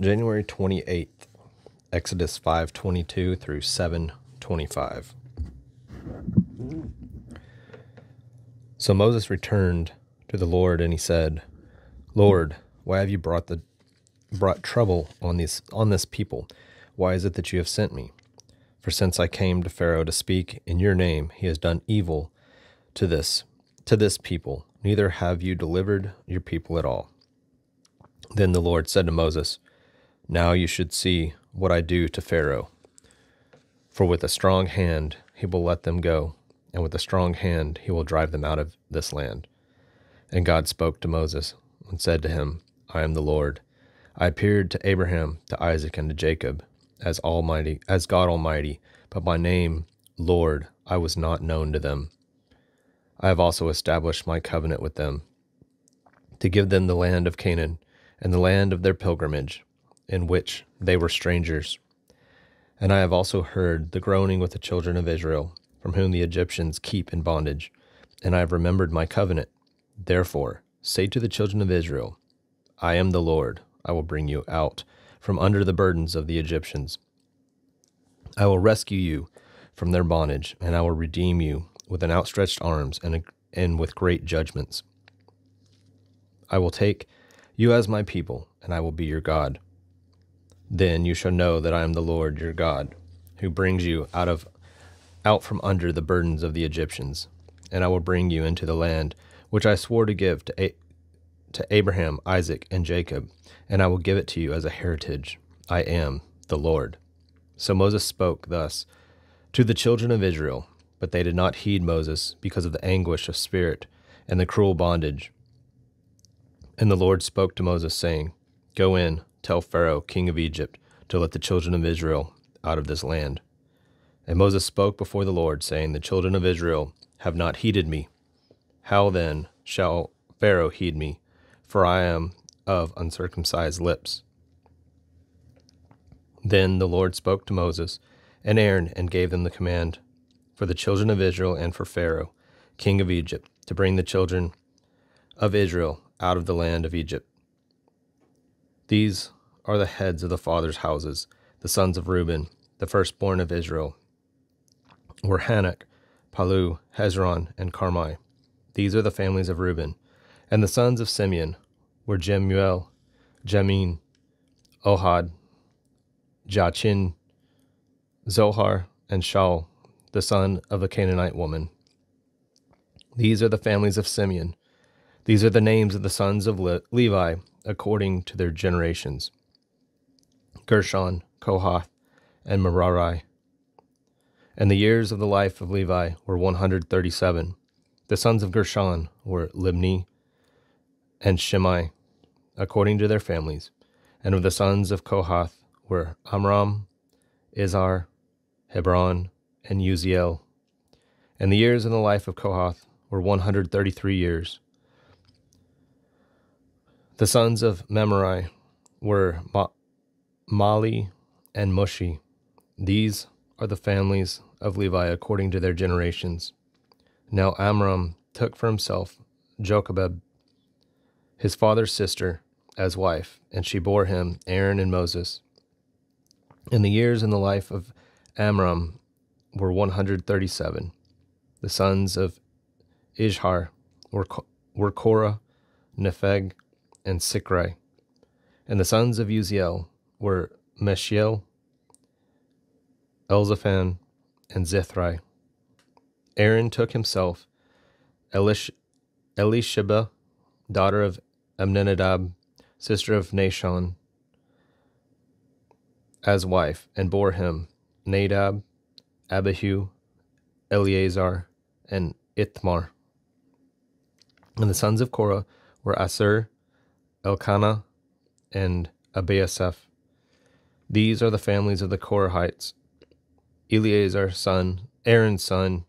January 28th, Exodus 5:22 through 7:25. So Moses returned to the Lord and he said, "Lord, why have you brought the brought trouble on these on this people? Why is it that you have sent me? For since I came to Pharaoh to speak in your name, he has done evil to this to this people. Neither have you delivered your people at all." Then the Lord said to Moses, now you should see what I do to Pharaoh. For with a strong hand he will let them go, and with a strong hand he will drive them out of this land. And God spoke to Moses and said to him, I am the Lord. I appeared to Abraham, to Isaac, and to Jacob as Almighty, as God Almighty, but by name, Lord, I was not known to them. I have also established my covenant with them, to give them the land of Canaan and the land of their pilgrimage in which they were strangers. And I have also heard the groaning with the children of Israel, from whom the Egyptians keep in bondage, and I have remembered my covenant. Therefore, say to the children of Israel, I am the Lord, I will bring you out from under the burdens of the Egyptians. I will rescue you from their bondage, and I will redeem you with an outstretched arms and, a, and with great judgments. I will take you as my people, and I will be your God. Then you shall know that I am the Lord your God, who brings you out of out from under the burdens of the Egyptians, and I will bring you into the land which I swore to give to A- to Abraham, Isaac, and Jacob, and I will give it to you as a heritage. I am the Lord. So Moses spoke thus to the children of Israel, but they did not heed Moses because of the anguish of spirit and the cruel bondage. And the Lord spoke to Moses, saying, Go in, Tell Pharaoh, king of Egypt, to let the children of Israel out of this land. And Moses spoke before the Lord, saying, The children of Israel have not heeded me. How then shall Pharaoh heed me? For I am of uncircumcised lips. Then the Lord spoke to Moses and Aaron and gave them the command for the children of Israel and for Pharaoh, king of Egypt, to bring the children of Israel out of the land of Egypt. These are the heads of the fathers' houses, the sons of Reuben, the firstborn of Israel, were Hanoch, Pallu, Hezron, and Carmi. These are the families of Reuben. And the sons of Simeon were Jemuel, Jamin, Ohad, Jachin, Zohar, and Shaul, the son of a Canaanite woman. These are the families of Simeon. These are the names of the sons of Le- Levi, according to their generations. Gershon, Kohath, and Merari. And the years of the life of Levi were 137. The sons of Gershon were Libni and Shimei, according to their families. And of the sons of Kohath were Amram, Izhar, Hebron, and Uzziel. And the years in the life of Kohath were 133 years. The sons of Merari were Ma- Mahli, and Mushi. These are the families of Levi according to their generations. Now Amram took for himself Jochebed, his father's sister, as wife, and she bore him Aaron and Moses. And the years in the life of Amram were 137. The sons of Izhar were, were Korah, Nepheg, and Zichri. And the sons of Uzziel were Mishael, Elzaphan, and Zithri. Aaron took himself Elish- Elisheba, daughter of Amminadab, sister of Nahshon, as wife, and bore him Nadab, Abihu, Eleazar, and Ithmar. And the sons of Korah were Assir, Elkanah, and Abiasaph. These are the families of the Korahites. Eleazar, son, Aaron's son,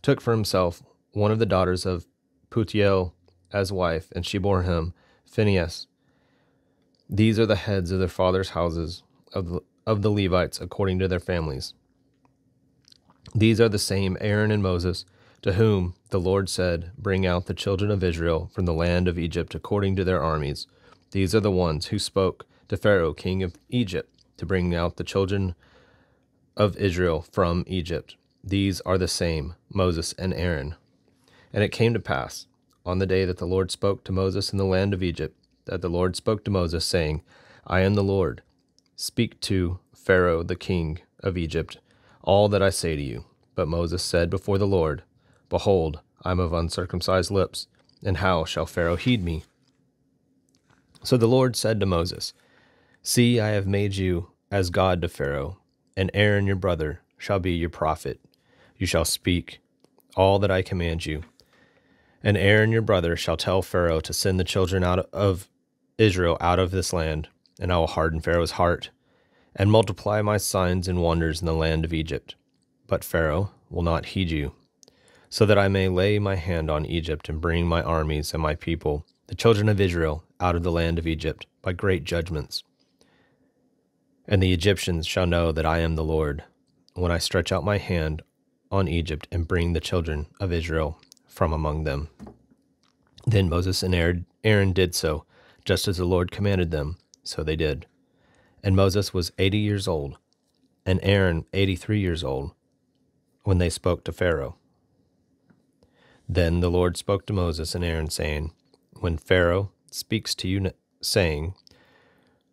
took for himself one of the daughters of Putiel as wife, and she bore him Phinehas. These are the heads of their fathers' houses of the, of the Levites according to their families. These are the same Aaron and Moses, to whom the Lord said, Bring out the children of Israel from the land of Egypt according to their armies. These are the ones who spoke to Pharaoh, king of Egypt, to bring out the children of Israel from Egypt. These are the same, Moses and Aaron. And it came to pass, on the day that the Lord spoke to Moses in the land of Egypt, that the Lord spoke to Moses, saying, I am the Lord. Speak to Pharaoh the king of Egypt all that I say to you. But Moses said before the Lord, Behold, I am of uncircumcised lips, and how shall Pharaoh heed me? So the Lord said to Moses, See, I have made you as God to Pharaoh, and Aaron your brother shall be your prophet. You shall speak all that I command you. And Aaron your brother shall tell Pharaoh to send the children out of Israel out of this land, and I will harden Pharaoh's heart, and multiply my signs and wonders in the land of Egypt. But Pharaoh will not heed you, so that I may lay my hand on Egypt and bring my armies and my people, the children of Israel, out of the land of Egypt by great judgments. And the Egyptians shall know that I am the Lord, when I stretch out my hand on Egypt and bring the children of Israel from among them. Then Moses and Aaron did so, just as the Lord commanded them, so they did. And Moses was eighty years old, and Aaron eighty three years old, when they spoke to Pharaoh. Then the Lord spoke to Moses and Aaron, saying, When Pharaoh speaks to you, saying,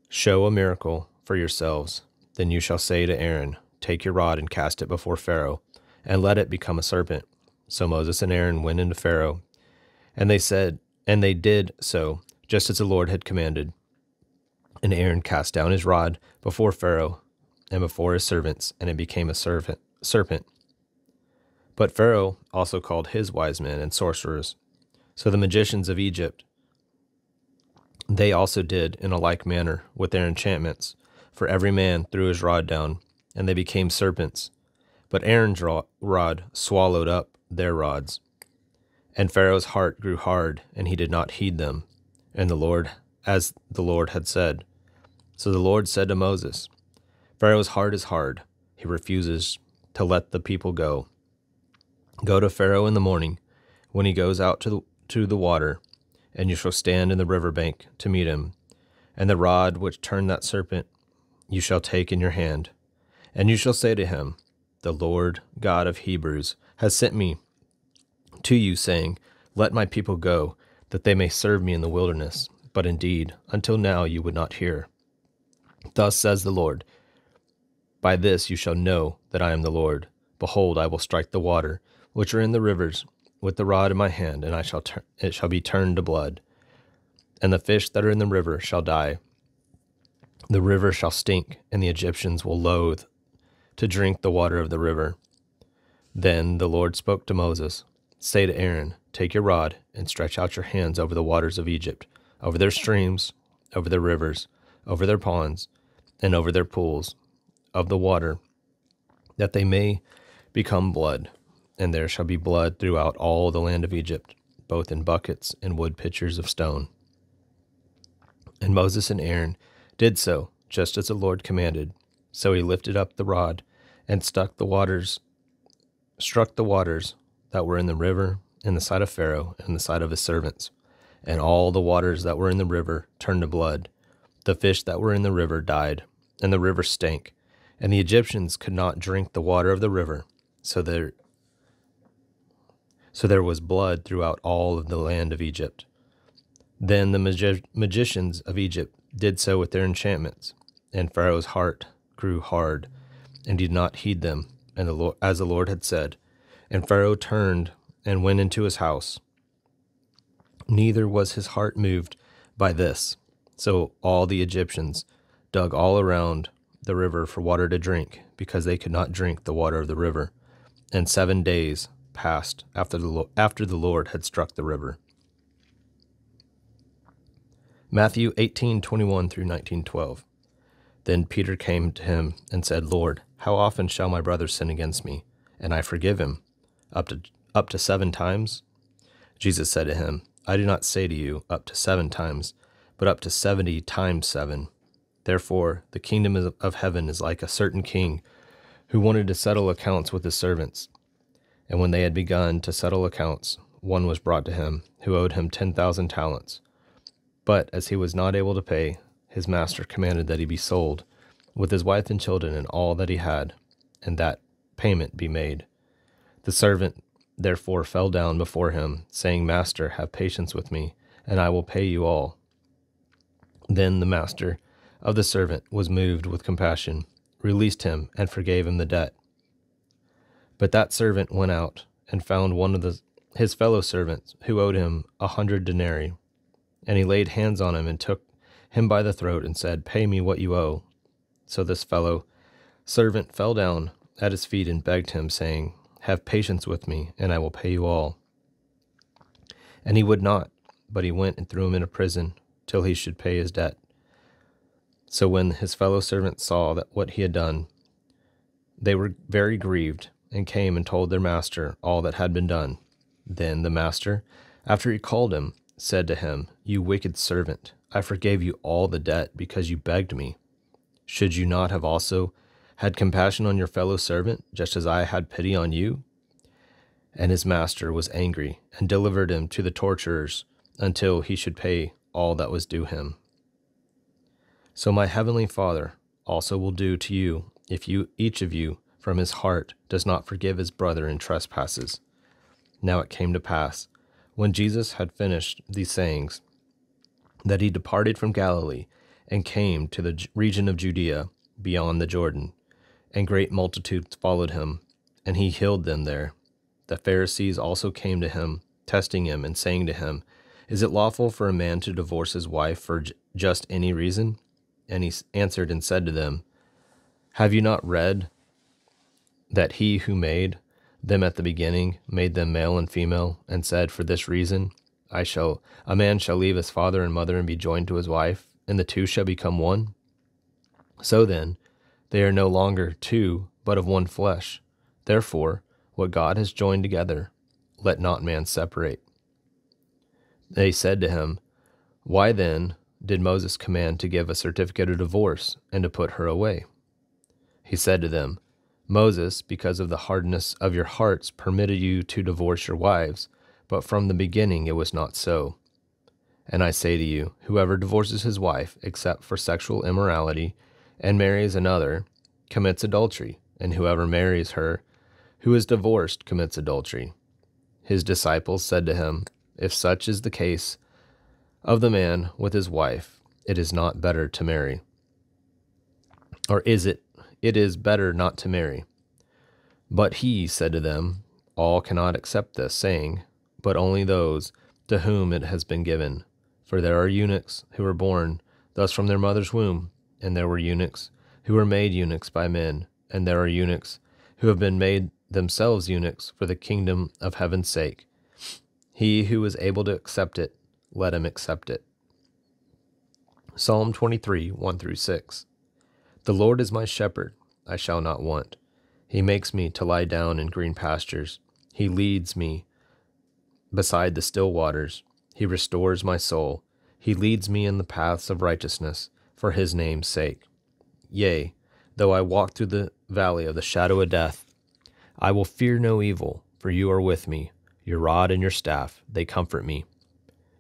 Show a miracle for yourselves. Then you shall say to Aaron, Take your rod and cast it before Pharaoh, and let it become a serpent. So Moses and Aaron went into Pharaoh, and they said, and they did so, just as the Lord had commanded. And Aaron cast down his rod before Pharaoh and before his servants, and it became a serpent. serpent. But Pharaoh also called his wise men and sorcerers. So the magicians of Egypt they also did in a like manner with their enchantments, for every man threw his rod down, and they became serpents. But Aaron's rod swallowed up their rods. And Pharaoh's heart grew hard, and he did not heed them, and the Lord, as the Lord had said. So the Lord said to Moses, Pharaoh's heart is hard; he refuses to let the people go. Go to Pharaoh in the morning, when he goes out to the, to the water, and you shall stand in the river bank to meet him. And the rod which turned that serpent you shall take in your hand. And you shall say to him, The Lord God of Hebrews has sent me to you, saying, Let my people go, that they may serve me in the wilderness. But indeed, until now you would not hear. Thus says the Lord By this you shall know that I am the Lord. Behold, I will strike the water, which are in the rivers, with the rod in my hand, and I shall tur- it shall be turned to blood. And the fish that are in the river shall die. The river shall stink, and the Egyptians will loathe to drink the water of the river. Then the Lord spoke to Moses Say to Aaron, Take your rod and stretch out your hands over the waters of Egypt, over their streams, over their rivers, over their ponds, and over their pools of the water, that they may become blood and there shall be blood throughout all the land of Egypt, both in buckets and wood pitchers of stone. And Moses and Aaron did so, just as the Lord commanded. So he lifted up the rod and stuck the waters, struck the waters that were in the river in the sight of Pharaoh and the sight of his servants. And all the waters that were in the river turned to blood. The fish that were in the river died, and the river stank, and the Egyptians could not drink the water of the river. So there so there was blood throughout all of the land of Egypt. Then the magi- magicians of Egypt did so with their enchantments, and Pharaoh's heart grew hard, and he did not heed them, and the Lord, as the Lord had said. And Pharaoh turned and went into his house. Neither was his heart moved by this. So all the Egyptians dug all around the river for water to drink, because they could not drink the water of the river. And seven days passed after the, after the Lord had struck the river. Matthew 18:21 through 19:12. Then Peter came to him and said, "Lord, how often shall my brother sin against me, and I forgive him? Up to up to 7 times?" Jesus said to him, "I do not say to you up to 7 times, but up to 70 times 7. Therefore, the kingdom of heaven is like a certain king who wanted to settle accounts with his servants." And when they had begun to settle accounts, one was brought to him, who owed him ten thousand talents. But as he was not able to pay, his master commanded that he be sold, with his wife and children and all that he had, and that payment be made. The servant therefore fell down before him, saying, Master, have patience with me, and I will pay you all. Then the master of the servant was moved with compassion, released him, and forgave him the debt. But that servant went out and found one of the, his fellow servants who owed him a hundred denarii. And he laid hands on him and took him by the throat and said, Pay me what you owe. So this fellow servant fell down at his feet and begged him, saying, Have patience with me, and I will pay you all. And he would not, but he went and threw him into prison till he should pay his debt. So when his fellow servants saw that what he had done, they were very grieved, and came and told their master all that had been done. Then the master, after he called him, said to him, You wicked servant, I forgave you all the debt because you begged me. Should you not have also had compassion on your fellow servant, just as I had pity on you? And his master was angry and delivered him to the torturers until he should pay all that was due him. So my heavenly Father also will do to you if you each of you from his heart does not forgive his brother in trespasses. Now it came to pass, when Jesus had finished these sayings, that he departed from Galilee and came to the region of Judea beyond the Jordan, and great multitudes followed him, and he healed them there. The Pharisees also came to him, testing him, and saying to him, Is it lawful for a man to divorce his wife for just any reason? And he answered and said to them, Have you not read that he who made them at the beginning made them male and female, and said, For this reason, I shall a man shall leave his father and mother and be joined to his wife, and the two shall become one. So then, they are no longer two, but of one flesh. Therefore, what God has joined together, let not man separate. They said to him, Why then did Moses command to give a certificate of divorce and to put her away? He said to them, Moses, because of the hardness of your hearts, permitted you to divorce your wives, but from the beginning it was not so. And I say to you, whoever divorces his wife, except for sexual immorality, and marries another, commits adultery, and whoever marries her who is divorced commits adultery. His disciples said to him, If such is the case of the man with his wife, it is not better to marry. Or is it it is better not to marry. But he said to them, All cannot accept this, saying, But only those to whom it has been given. For there are eunuchs who were born thus from their mother's womb, and there were eunuchs who were made eunuchs by men, and there are eunuchs who have been made themselves eunuchs for the kingdom of heaven's sake. He who is able to accept it, let him accept it. Psalm 23, 1 through 6. The Lord is my shepherd, I shall not want. He makes me to lie down in green pastures. He leads me beside the still waters. He restores my soul. He leads me in the paths of righteousness for his name's sake. Yea, though I walk through the valley of the shadow of death, I will fear no evil, for you are with me. Your rod and your staff, they comfort me.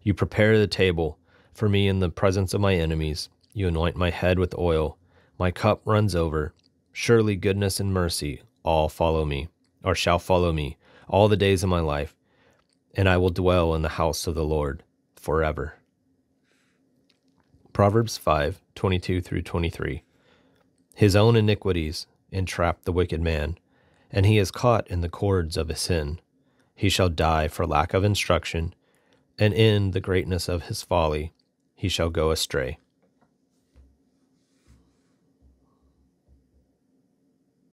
You prepare the table for me in the presence of my enemies. You anoint my head with oil. My cup runs over. Surely goodness and mercy all follow me, or shall follow me, all the days of my life, and I will dwell in the house of the Lord forever. Proverbs 5 22 through 23. His own iniquities entrap the wicked man, and he is caught in the cords of his sin. He shall die for lack of instruction, and in the greatness of his folly he shall go astray.